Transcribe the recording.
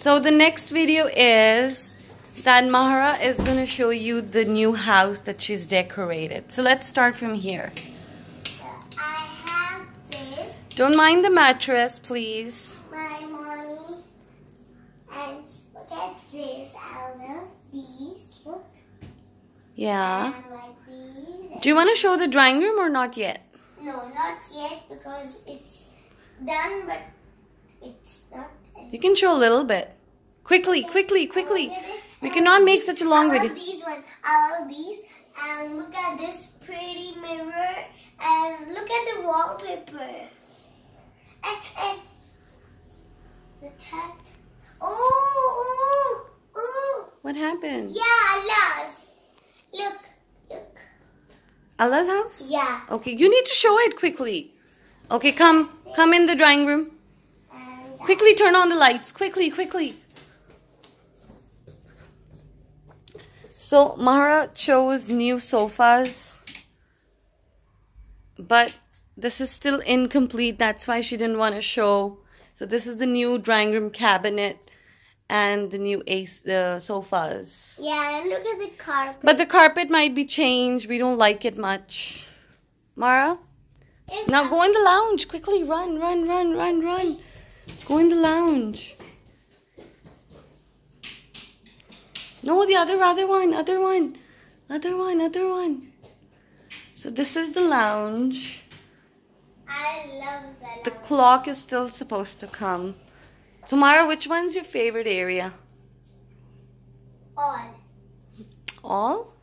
So the next video is that Mahara is going to show you the new house that she's decorated. So let's start from here. I have this, Don't mind the mattress, please. my mommy, and look at this. These. Look. Yeah. Like these. Do you want to show the drawing room or not yet? No, not yet because it's done, but it's not. You can show a little bit. Quickly, quickly, quickly. Look at this. We cannot make such a long I love video. these ones. I love these. And look at this pretty mirror. And look at the wallpaper. And, and the chat. Oh, ooh, ooh. What happened? Yeah, Allah's. Look, look. Allah's house? Yeah. Okay, you need to show it quickly. Okay, come. Come in the drawing room. Quickly turn on the lights. Quickly, quickly. So Mahara chose new sofas. But this is still incomplete. That's why she didn't want to show. So this is the new drawing room cabinet and the new ace the sofas. yeah, and look at the carpet. But the carpet might be changed. We don't like it much. Mara? If Now go in the lounge. Quickly run, run, run, run, run. Go in the lounge. No, the other, other one, other one, other one, other one. So this is the lounge. I love that. The clock is still supposed to come. Tomorrow, which one's your favorite area? All. All?